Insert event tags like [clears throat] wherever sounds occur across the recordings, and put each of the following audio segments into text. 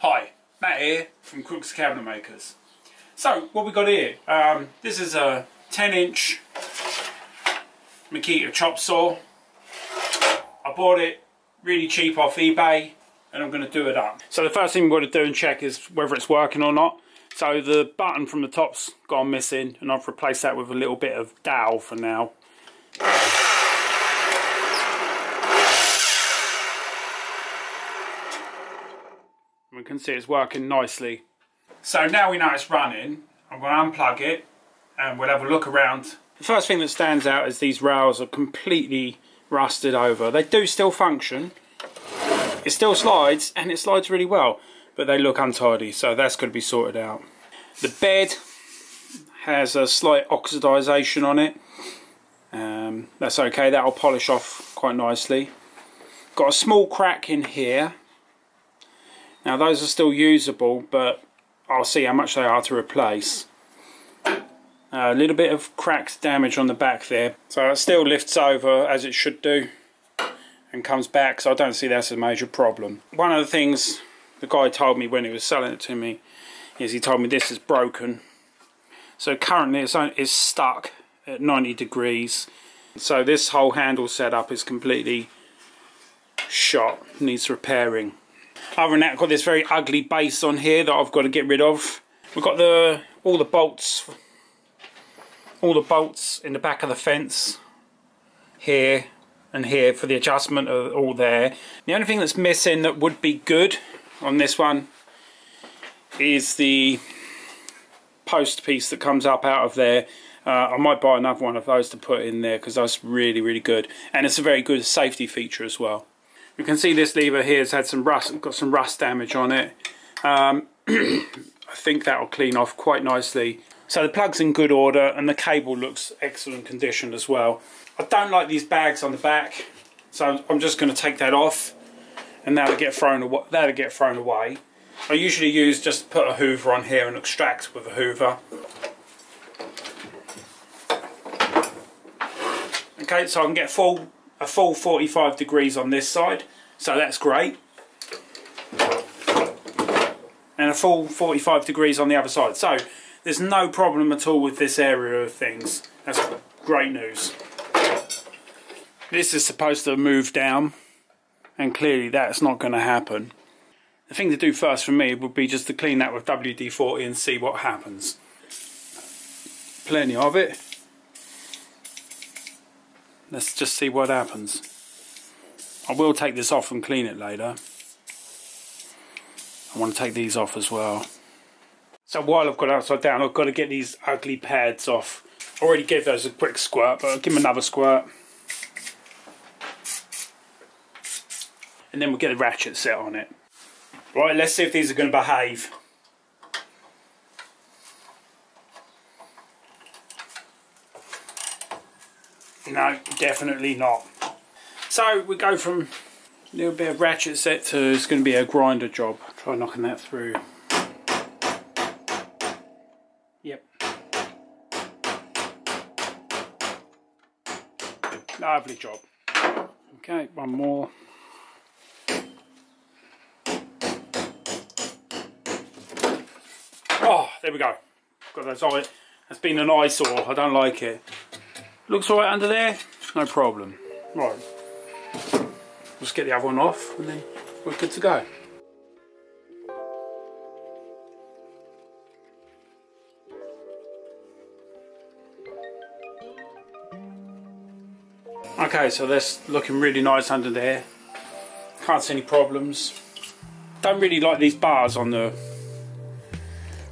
Hi, Matt here from Crooks Cabinet Makers. So, what we got here, um, this is a 10 inch Makita chop saw. I bought it really cheap off eBay and I'm going to do it up. So the first thing we've got to do and check is whether it's working or not. So the button from the top's gone missing and I've replaced that with a little bit of dowel for now. We can see it's working nicely. So now we know it's running, I'm going to unplug it and we'll have a look around. The first thing that stands out is these rails are completely rusted over. They do still function. It still slides and it slides really well, but they look untidy, so that's going to be sorted out. The bed has a slight oxidisation on it. Um, that's okay, that'll polish off quite nicely. Got a small crack in here. Now those are still usable, but I'll see how much they are to replace. A little bit of cracked damage on the back there. So it still lifts over as it should do and comes back, so I don't see that's a major problem. One of the things the guy told me when he was selling it to me is he told me this is broken. So currently it's, it's stuck at 90 degrees. So this whole handle setup is completely shot, needs repairing. Other than that, I've got this very ugly base on here that I've got to get rid of. We've got the all the bolts, all the bolts in the back of the fence here and here for the adjustment are all there. The only thing that's missing that would be good on this one is the post piece that comes up out of there. Uh, I might buy another one of those to put in there because that's really, really good. And it's a very good safety feature as well. You can see this lever here has had some rust, got some rust damage on it. Um, [clears throat] I think that will clean off quite nicely. So the plug's in good order and the cable looks excellent condition as well. I don't like these bags on the back, so I'm just going to take that off and that'll get thrown away. That'll get thrown away. I usually use just put a hoover on here and extract with a hoover. Okay, so I can get full a full 45 degrees on this side, so that's great. And a full 45 degrees on the other side. So there's no problem at all with this area of things. That's great news. This is supposed to move down and clearly that's not going to happen. The thing to do first for me would be just to clean that with WD-40 and see what happens. Plenty of it. Let's just see what happens. I will take this off and clean it later. I want to take these off as well. So while I've got upside down, I've got to get these ugly pads off. I already gave those a quick squirt, but I'll give them another squirt. And then we'll get the ratchet set on it. Right, let's see if these are going to behave. No, definitely not. So we go from a little bit of ratchet set to it's going to be a grinder job. Try knocking that through. Yep. Lovely job. Okay, one more. Oh, there we go. Got those on. That's been an eyesore. I don't like it. Looks alright under there, no problem. Right, let's get the other one off and then we're good to go. Okay, so that's looking really nice under there. Can't see any problems. Don't really like these bars on the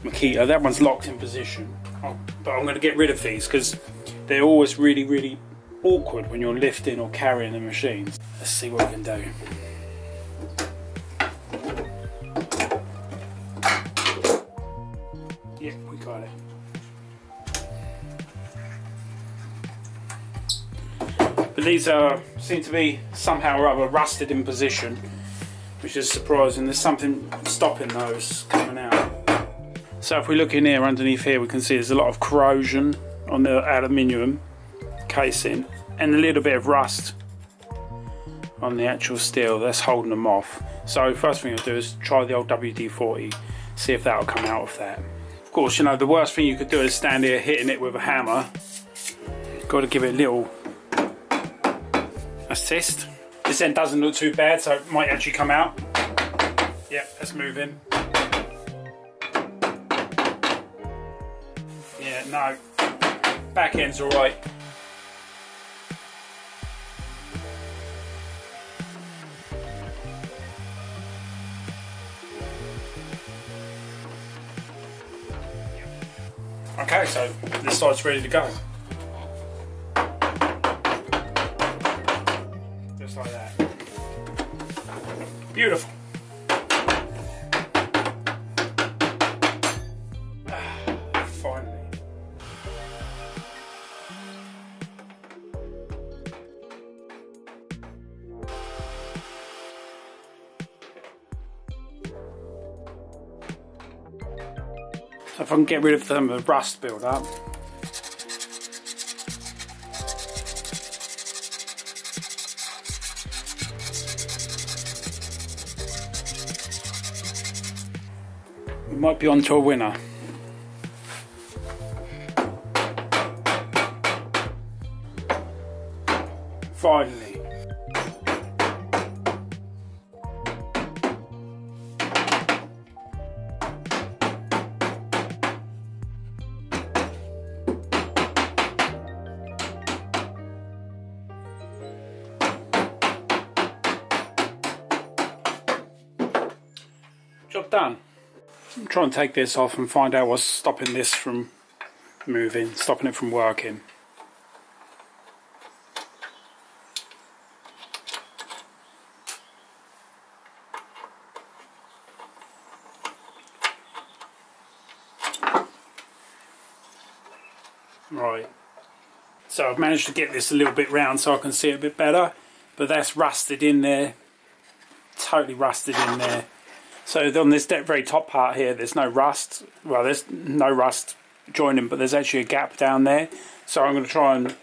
Makita. That one's locked in position. Oh, but I'm going to get rid of these because they're always really, really awkward when you're lifting or carrying the machines. Let's see what we can do. Yeah, we got it. But these are seem to be somehow or other rusted in position, which is surprising. There's something stopping those coming out. So if we look in here underneath here, we can see there's a lot of corrosion on the aluminium casing and a little bit of rust on the actual steel that's holding them off. So first thing I'll do is try the old WD-40, see if that'll come out of that. Of course, you know, the worst thing you could do is stand here hitting it with a hammer. Got to give it a little assist. This end doesn't look too bad, so it might actually come out. yeah let's move in. Yeah, no. Back end's alright. Okay, so this side's ready to go. Just like that. Beautiful. Can get rid of some of the rust build up. We might be on to a winner. Job done. I'm trying to take this off and find out what's stopping this from moving, stopping it from working. Right. So I've managed to get this a little bit round so I can see it a bit better, but that's rusted in there, totally rusted in there. So on this very top part here, there's no rust. Well, there's no rust joining, but there's actually a gap down there. So I'm going to try and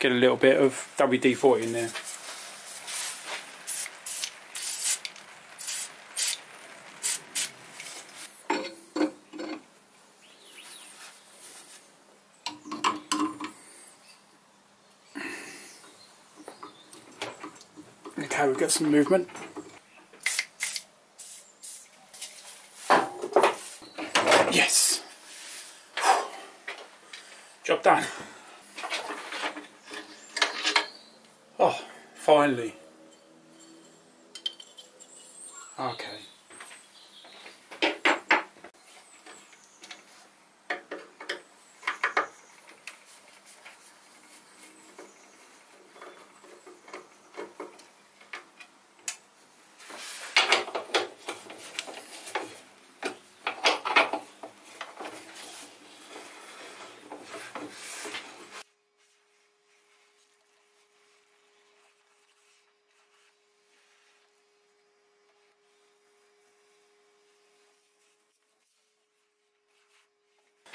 get a little bit of WD-40 in there. Okay, we've got some movement. Yes. Job done. Oh, finally. Okay.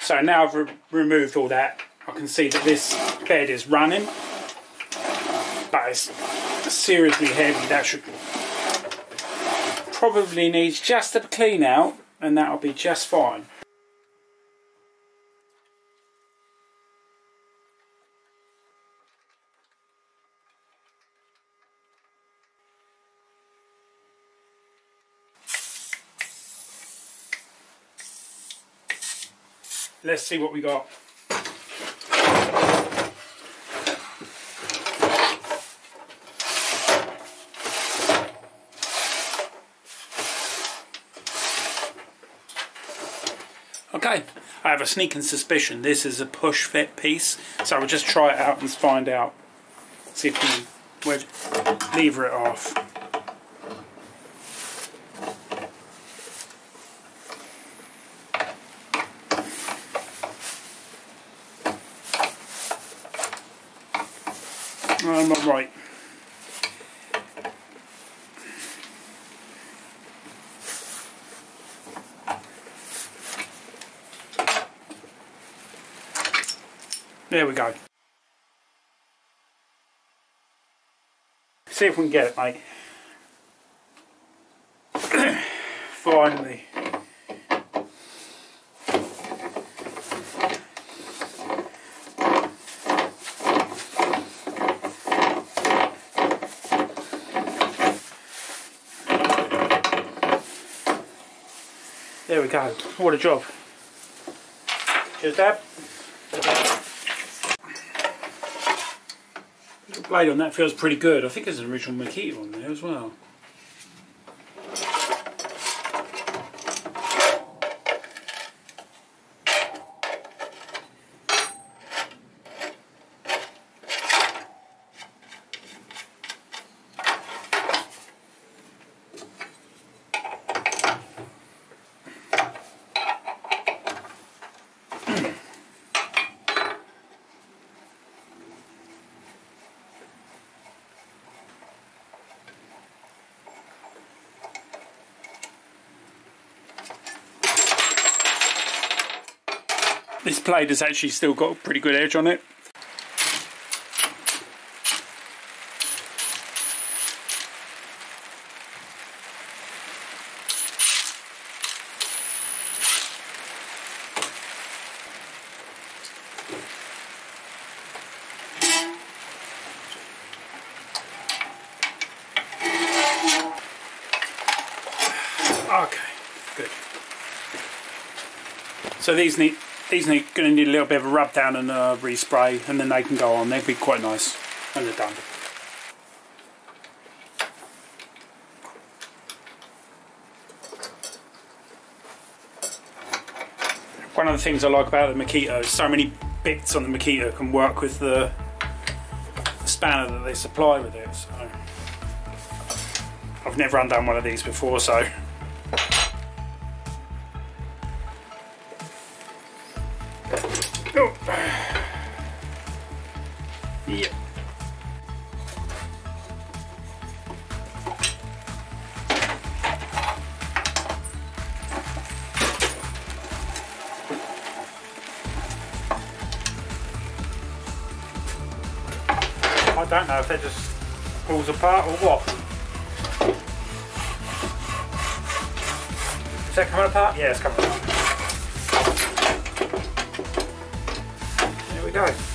So now I've re removed all that, I can see that this bed is running, but it's seriously heavy. That should probably needs just a clean out, and that'll be just fine. Let's see what we got. Okay, I have a sneaking suspicion this is a push fit piece, so I'll just try it out and find out. See if we lever it off. All right. There we go. see if we can get it, mate. [clears throat] Finally. What a job. Cheers, Dad. The blade on that feels pretty good. I think there's an original Makita on there as well. Blade has actually still got a pretty good edge on it. Okay, good. So these need these are going to need a little bit of a rub down and a respray and then they can go on. They'll be quite nice when they're done. One of the things I like about the Makita is so many bits on the Makita can work with the spanner that they supply with it. So I've never undone one of these before so don't know if it just pulls apart or what. Is that coming apart? Yeah, it's coming apart. There we go.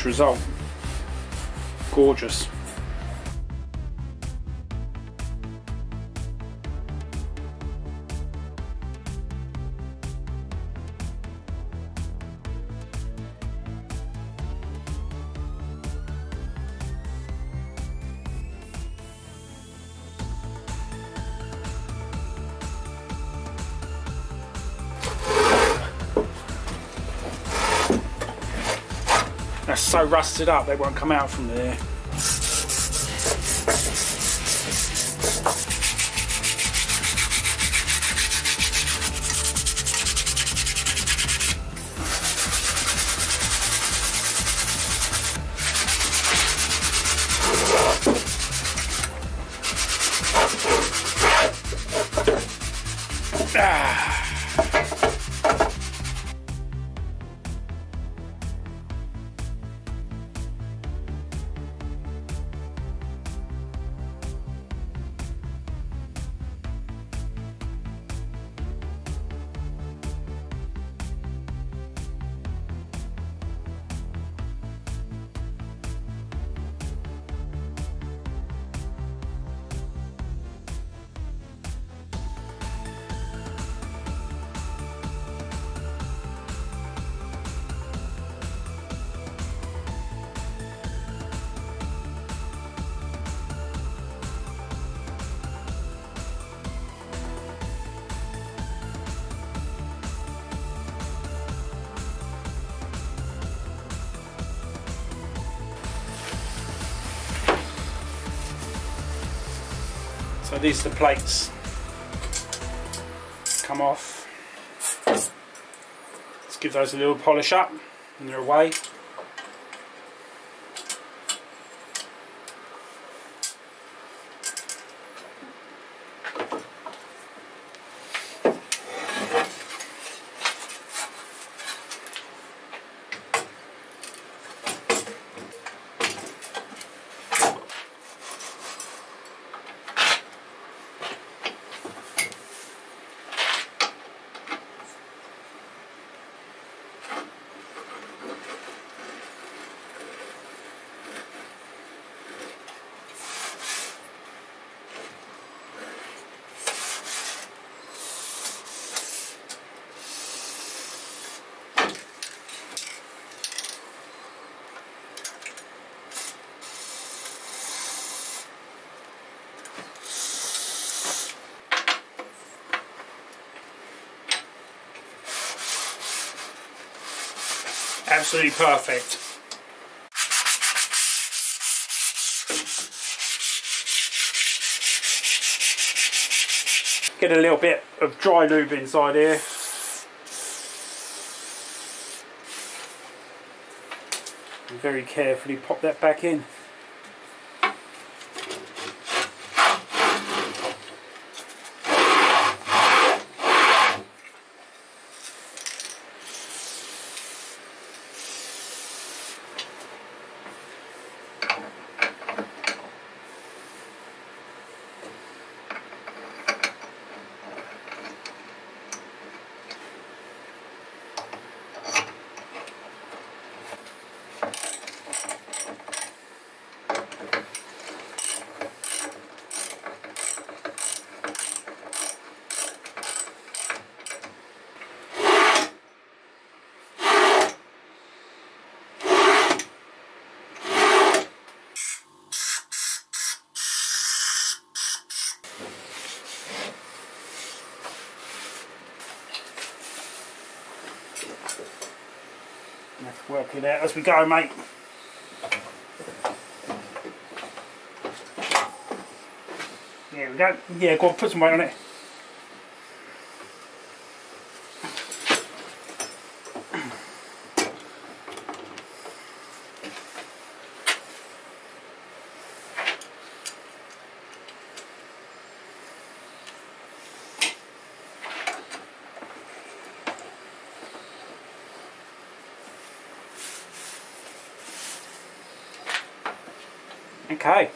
Finished result. Gorgeous. So rusted up they won't come out from there. So these are the plates. Come off. Let's give those a little polish up and they're away. Absolutely perfect. Get a little bit of dry lube inside here. And very carefully pop that back in. Let's work it out as we go, mate. There we go. Yeah, go on, put some weight on it. Okay.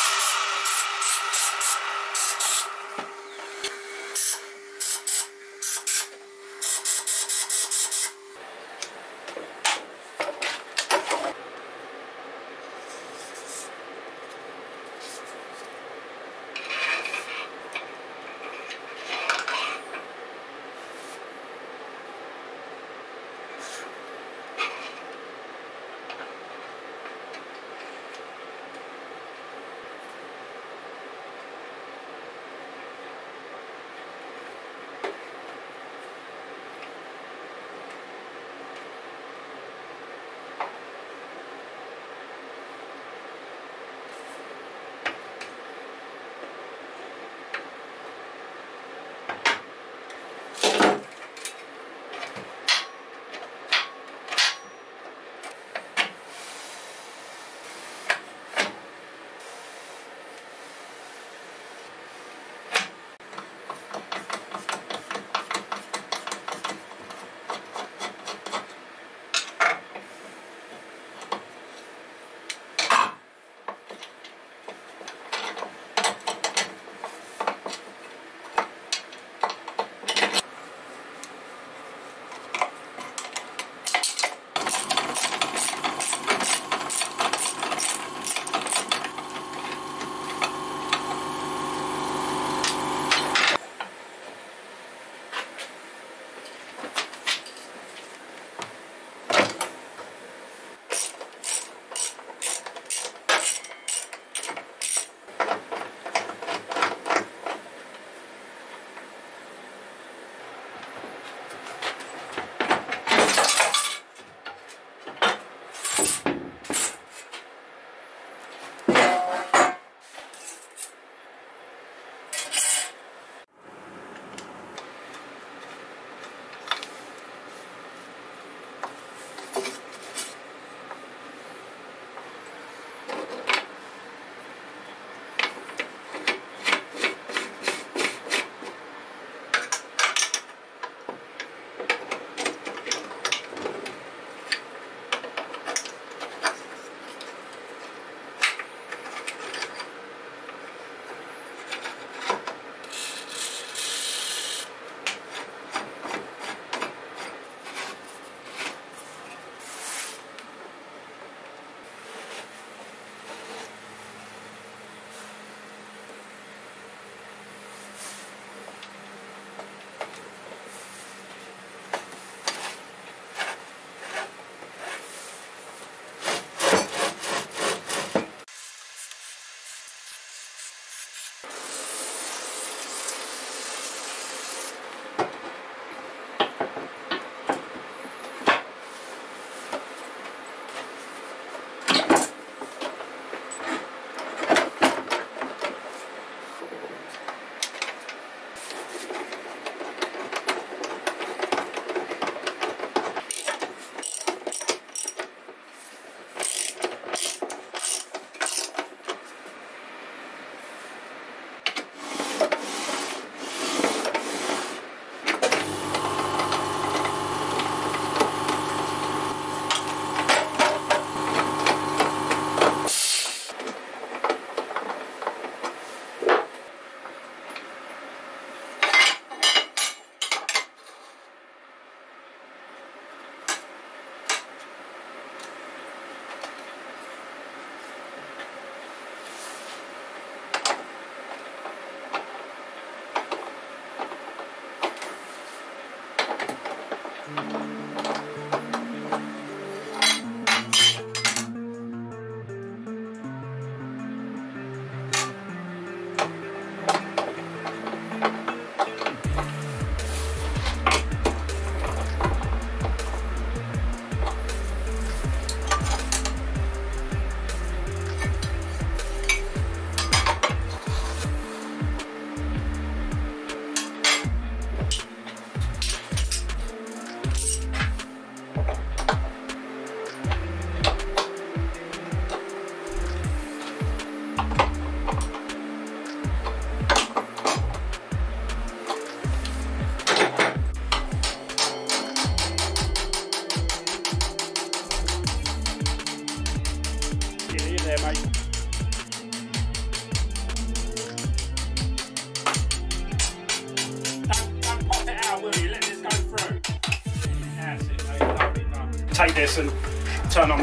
There, mate.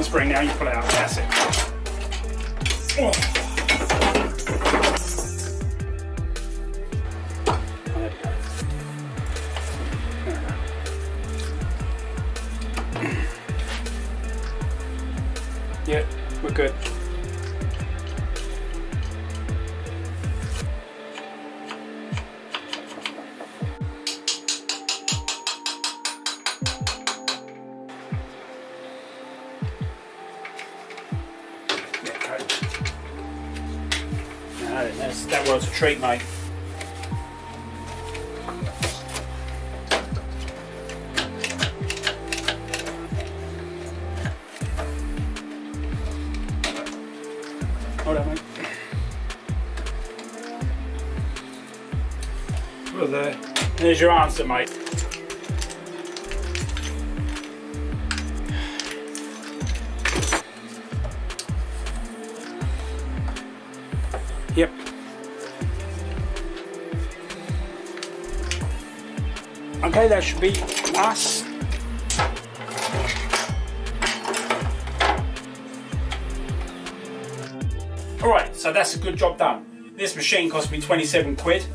Spring now, you pull it out, that a treat, mate. Hold on, mate. Well, there. There's your answer, mate. Okay, that should be us. Alright, so that's a good job done. This machine cost me 27 quid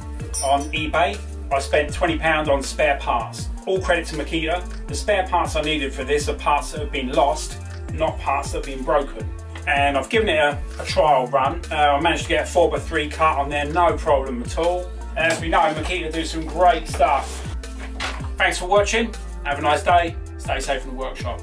on eBay. I spent £20 on spare parts. All credit to Makita. The spare parts I needed for this are parts that have been lost, not parts that have been broken. And I've given it a, a trial run. Uh, I managed to get a 4x3 cut on there, no problem at all. And as we know, Makita do some great stuff. Thanks for watching. Have a nice day. Stay safe in the workshop.